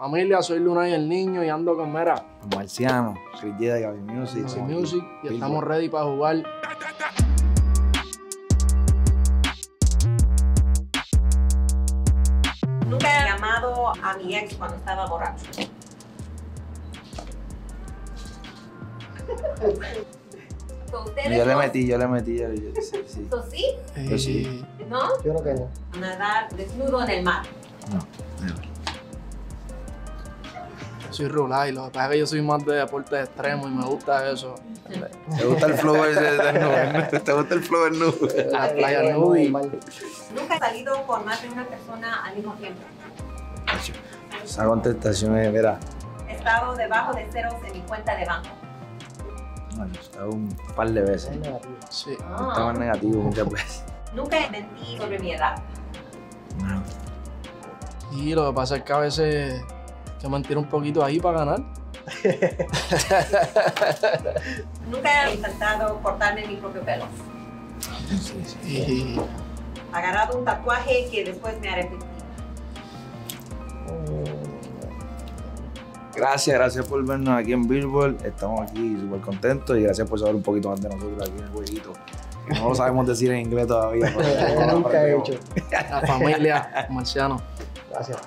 Familia, soy Luna y el niño y ando con Mera. Marciano, Chris Jedi, Gaby Music. Music, somos Music aquí. y estamos ready para jugar. Nunca he llamado a mi ex cuando estaba borracho. So, ¿Ustedes Yo le metí, yo le metí. Yo, yo- sí, sí. so, sí? Yo sí. ¿No? Yo creo que no. Nadar desnudo en el mar. Soy Rulay, lo que pasa es que yo soy más de deportes extremos y me gusta eso. ¿Te gusta el flow ese del nube? ¿Te gusta el flow del nube? La playa mal. Nunca he salido con más de una persona al mismo tiempo. Esa contestación es, mira, He estado debajo de ceros en mi cuenta de banco. bueno, está un par de veces. Sí. Estaba en negativo muchas veces. Nunca mentí sobre mi edad. No. Y lo que pasa es que a veces que mentir un poquito ahí para ganar. Nunca he intentado cortarme mi propio pelo. Sí, sí. Agarrado un tatuaje que después me arrepentí. Gracias, gracias por vernos aquí en Billboard. Estamos aquí súper contentos y gracias por saber un poquito más de nosotros aquí en el jueguito. Que No lo sabemos decir en inglés todavía. nunca he hecho. la familia, Marciano. Gracias.